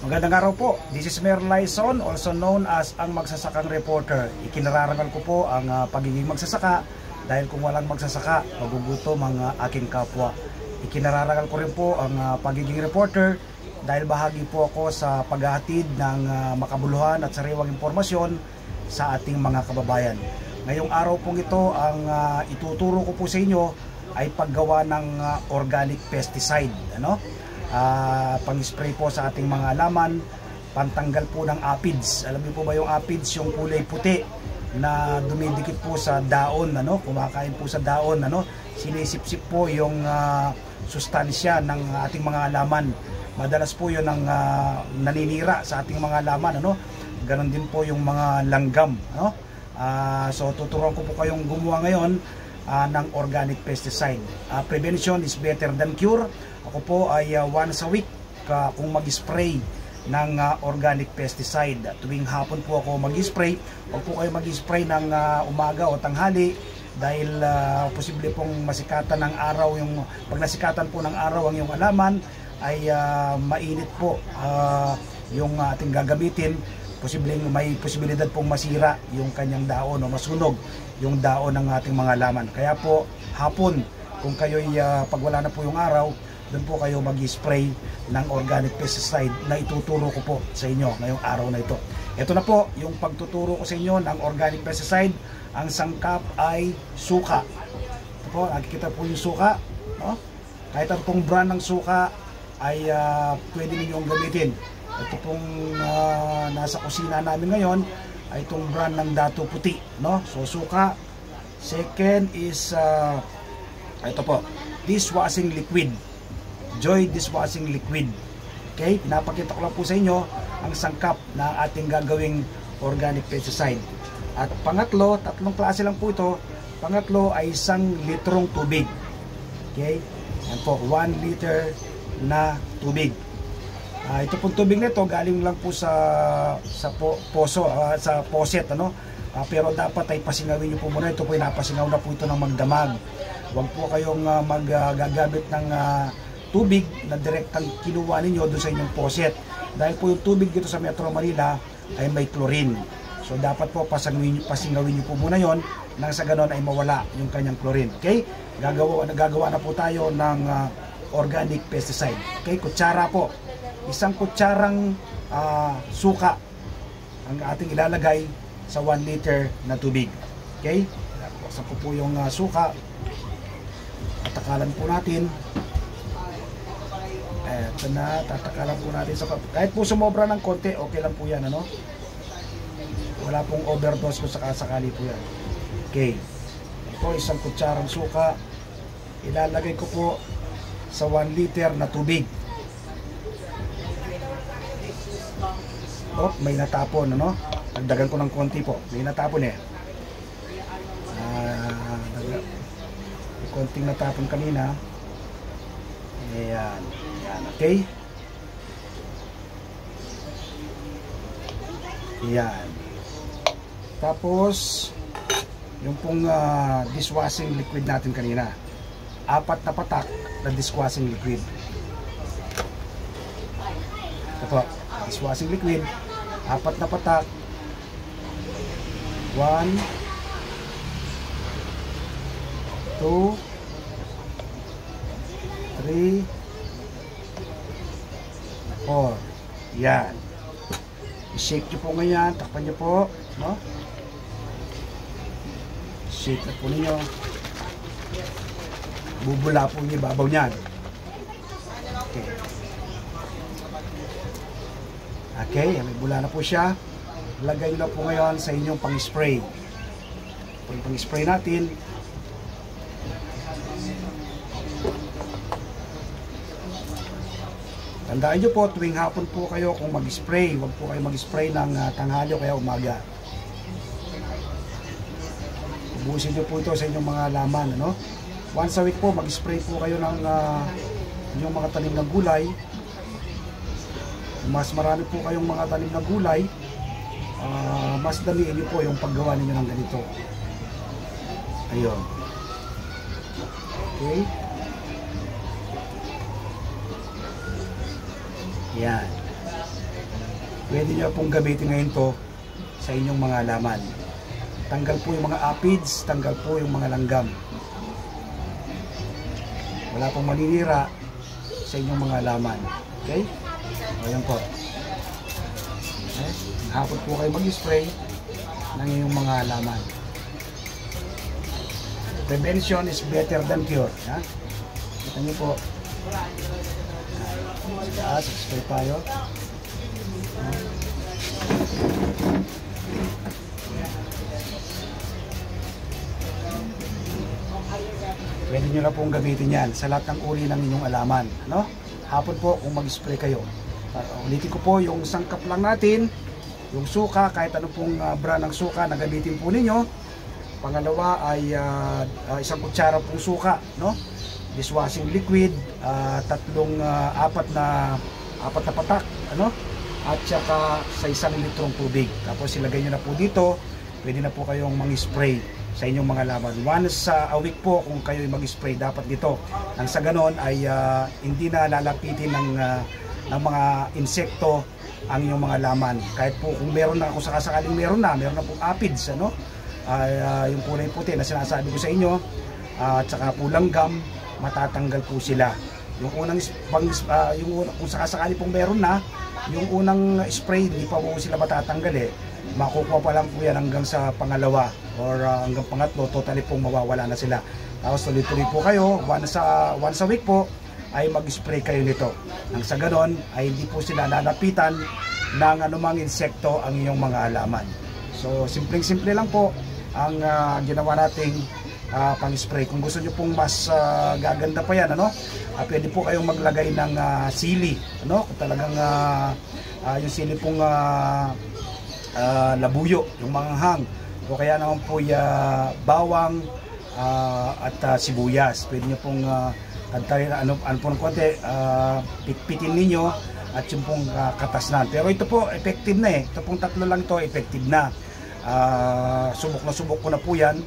Magandang araw po. This is Mayor Lyson, also known as ang magsasakang reporter. Ikinararangal ko po ang uh, pagiging magsasaka dahil kung walang magsasaka, magugutom ang uh, aking kapwa. Ikinararangal ko rin po ang uh, pagiging reporter dahil bahagi po ako sa paghahatid ng uh, makabuluhan at sariwang impormasyon sa ating mga kababayan. Ngayong araw pong ito, ang uh, ituturo ko po sa inyo ay paggawa ng uh, organic pesticide. Ano? Uh, pang-spray po sa ating mga alaman, pantanggal po ng aphids. Alam niyo po ba yung aphids, yung kulay puti na dumidikit po sa daon, ano? kumakain po sa daon, ano? sinisip-sip po yung uh, sustansya ng ating mga alaman. Madalas po yun ang uh, naninira sa ating mga alaman. Ano? Ganon din po yung mga langgam. Ano? Uh, so tuturuan ko po kayong gumawa ngayon uh, ng organic pesticide. Uh, prevention is better than cure. Ako po ay uh, once a week uh, kung mag-spray ng uh, organic pesticide. Tuwing hapon po ako mag-spray. Huwag po kayo mag-spray ng uh, umaga o tanghali dahil uh, posible pong masikatan ng araw yung pag nasikatan po ng araw ang yung alaman ay uh, mainit po uh, yung ating gagamitin posibleng may posibilidad pong masira yung kanyang daon o masunog yung daon ng ating mga laman. Kaya po hapon kung kayo'y uh, pag wala na po yung araw, doon po kayo mag-spray ng organic pesticide na ituturo ko po sa inyo ngayong araw na ito. Ito na po yung pagtuturo ko sa inyo ng organic pesticide. Ang sangkap ay suka. Ito po, nakikita po yung suka. No? Kahit ang pong brand ng suka ay uh, pwede ninyong gamitin. Ito pong uh, nasa kusina namin ngayon ay itong brand ng Dato Puti. No? So suka. Second is uh, ito po, dishwashing liquid. Joy Dishwashing Liquid. Okay, pinapakita ko lang po sa inyo ang sangkap na ating gagawing organic pesticide. At pangatlo, tatlong klase lang po ito. Pangatlo ay isang litrong tubig. Okay, yan po, 1 liter na tubig. Uh, ito pong tubig nito galing lang po sa sa po, poso, uh, sa poset ano. Uh, pero dapat ay pasingawin niyo po muna ito po inapasingaw na po ito ng magdamag. Huwag po kayong uh, maggagamit uh, ng uh, tubig na direktang kinuha ninyo doon sa inyong faucet. Dahil po yung tubig dito sa Metro Manila ay may chlorine. So dapat po pasingawin, pasingawin nyo po muna yon nang sa ganon ay mawala yung kanyang chlorine. Okay? Gagawa, gagawa na po tayo ng uh, organic pesticide. Okay? Kutsara po. Isang kutsarang uh, suka ang ating ilalagay sa 1 liter na tubig. Okay? Buksan ko po yung uh, suka. At takalan po natin. Eto na, tatakalan po natin sa kahit po sumobra ng konti, okay lang po yan, ano? Wala pong overdose kung sakasakali po yan. Okay. Ito, isang kutsarang suka. Ilalagay ko po sa 1 liter na tubig. Oh, may natapon, ano? Dagdagan ko ng konti po. May natapon eh. Ah, may konting natapon kanina. Ayan. Yan, okay? Yan. Tapos, yung pong uh, dishwashing liquid natin kanina. Apat na patak na dishwashing liquid. Ito po, dishwashing liquid. Apat na patak. One, two, three, 4. Yan. I-shake nyo po ngayon. Takpan nyo po. No? Shake na po ninyo. Bubula po yung ibabaw niyan. Okay. Okay, may bula na po siya. Lagay nyo po ngayon sa inyong pang-spray. Yung pang-spray natin, Tandaan nyo po, tuwing hapon po kayo kung mag-spray, huwag po kayo mag-spray ng uh, tanghali kaya umaga. Ubusin nyo po ito sa inyong mga laman. Ano? Once a week po, mag-spray po kayo ng uh, inyong mga tanim na gulay. Mas marami po kayong mga tanim na gulay, uh, mas daliin nyo po yung paggawa ninyo ng ganito. Ayun. Okay. Yan. pwede nyo pong gamitin ngayon to sa inyong mga halaman. Tanggal po yung mga apids, tanggal po yung mga langgam. Wala pong maninira sa inyong mga halaman. Okay? O yan po. Okay? Hapon po kayo mag-spray ng inyong mga halaman. Prevention is better than cure. Ha? Kita niyo po. Sa taas, spray tayo. Pwede nyo na pong gamitin yan sa lahat ng uri ng inyong alaman. No? Hapon po kung mag-spray kayo. Uh, ulitin ko po yung sangkap lang natin, yung suka, kahit ano pong uh, brand ng suka na gamitin po ninyo. Pangalawa ay uh, uh, isang kutsara pong suka, no? Dishwashing liquid, uh, tatlong uh, apat na apat na patak, ano? At saka sa isang litrong tubig. Tapos ilagay niyo na po dito, pwede na po kayong mang-spray sa inyong mga laban. Once uh, a week po kung kayo mag-spray dapat dito. Nang sa ganon ay uh, hindi na lalapitin ng, uh, ng mga insekto ang inyong mga laman. Kahit po kung meron na, kung sakasakaling meron na, meron na pong aphids, ano? ay uh, yung kulay puti na sinasabi ko sa inyo uh, at saka po langgam matatanggal po sila yung unang pang, uh, yung unang, kung sakasakali pong meron na yung unang spray hindi pa po sila matatanggal eh makukuha pa lang po yan hanggang sa pangalawa or uh, hanggang pangatlo totally pong mawawala na sila tapos tuloy-tuloy po kayo once a, once a week po ay mag-spray kayo nito nang sa ganon ay hindi po sila lalapitan ng anumang insekto ang inyong mga halaman so simpleng-simple lang po ang uh, ginawa nating uh, pang-spray. Kung gusto niyo pong mas uh, gaganda pa yan, ano? Uh, pwede po kayong maglagay ng uh, sili, ano? Kung talagang uh, uh, yung sili pong uh, uh, labuyo, yung mga hang. O kaya naman po uh, bawang uh, at uh, sibuyas. Pwede niyo pong uh, kantarin, ano, ano po ng konti, uh, pitpitin ninyo at yung pong uh, katasnan. Pero ito po, effective na eh. Ito pong tatlo lang to effective na. Uh, subok na subok ko na po yan.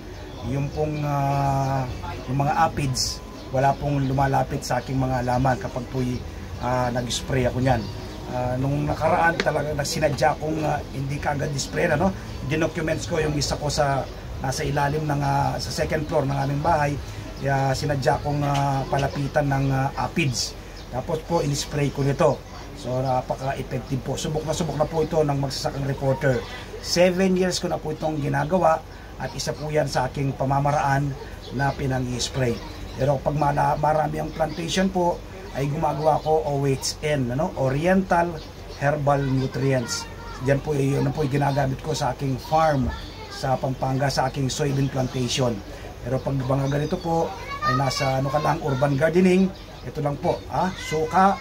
Yung pong uh, yung mga aphids wala pong lumalapit sa aking mga halaman kapag po uh, nag-spray ako niyan. Uh, nung nakaraan talaga nagsinadya kong uh, hindi kagad display na no dinocuments ko yung isa ko sa nasa ilalim ng uh, sa second floor ng aming bahay kaya sinadya kong uh, palapitan ng uh, aphids tapos po in-spray ko nito so napaka-effective po subok na subok na po ito ng magsasakang reporter 7 years ko na po itong ginagawa at isa po yan sa aking pamamaraan na pinang-spray. Pero pag marami ang plantation po, ay gumagawa ko OHN, ano? Oriental Herbal Nutrients. Diyan po yun po yung ginagamit ko sa aking farm sa Pampanga sa aking soybean plantation. Pero pag mga ganito po ay nasa ano ka lang urban gardening, ito lang po, ah, suka,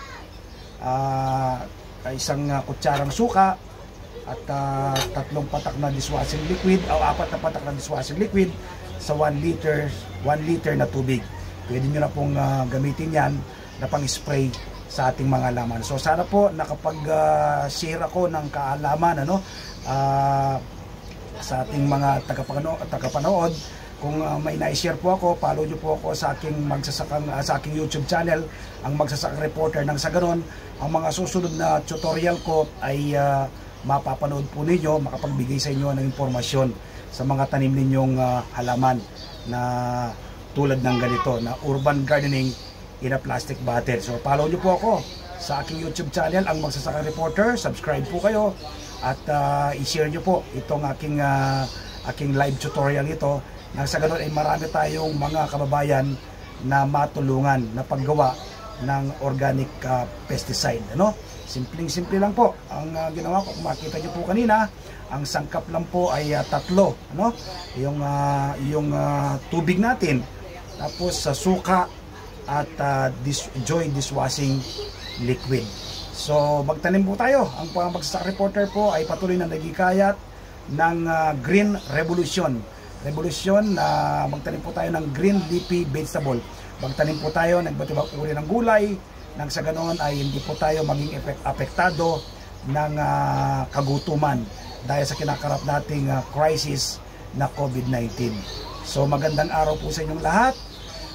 ah, isang uh, kutsarang suka, at uh, tatlong patak na dishwashing liquid o apat na patak na dishwashing liquid sa 1 liter 1 liter na tubig. Pwede nyo na pong uh, gamitin yan na pang spray sa ating mga laman. So sana po nakapag uh, ako ng kaalaman ano uh, sa ating mga tagapanood, tagapanood kung uh, may na-share po ako, follow nyo po ako sa aking magsasakang uh, sa aking YouTube channel, ang magsasakang reporter ng sa ganon. Ang mga susunod na tutorial ko ay uh, mapapanood po ninyo, makapagbigay sa inyo ng impormasyon sa mga tanim ninyong uh, halaman na tulad ng ganito na urban gardening in a plastic bottle. So follow nyo po ako sa aking YouTube channel, ang Magsasaka Reporter. Subscribe po kayo at uh, i-share nyo po itong aking, uh, aking live tutorial ito. Nang sa ganun ay marami tayong mga kababayan na matulungan na paggawa ng organic uh, pesticide. Ano? Simpleng-simple lang po. Ang uh, ginawa ko, kung makita nyo po kanina, ang sangkap lang po ay uh, tatlo. Ano? Yung, uh, yung uh, tubig natin. Tapos sa uh, suka at uh, dis joy dishwashing liquid. So magtanim po tayo. Ang pamagsak reporter po ay patuloy na nagikayat ng uh, Green Revolution. Revolution na uh, magtanim po tayo ng green leafy vegetable. Magtanim po tayo ng iba't uri ng gulay, nang sa ganoon ay hindi po tayo maging apektado ng uh, kagutuman dahil sa kinakarap nating uh, crisis na COVID-19. So magandang araw po sa inyong lahat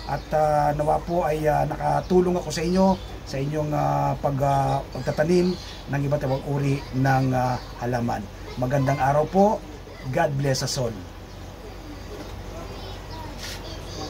at ah, nawa po ay ah, nakatulong ako sa inyo sa inyong ah, pag, ah, pagtatanim ng iba't ibang uri ng ah, halaman. Magandang araw po. God bless us all.